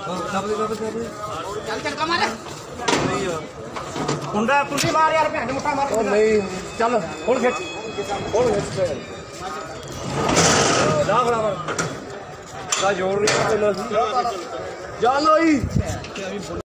ਚੱਲ ਚੱਲ ਮਾਰ ਕੁੰਡਾ ਕੁੰਡੀ ਮਾਰ ਯਾਰ ਭੈਣ ਮੁੱਠਾ ਮਾਰ ਉਹ ਨਹੀਂ ਚੱਲ ਹੁਣ ਖਿੱਚ ਹੁਣ ਖਿੱਚ ਪੈ ਬਰਾਬਰ ਦਾ ਜੋੜ ਨਹੀਂ ਪਹਿਲਾਂ ਜਾਨ ਲੋਈ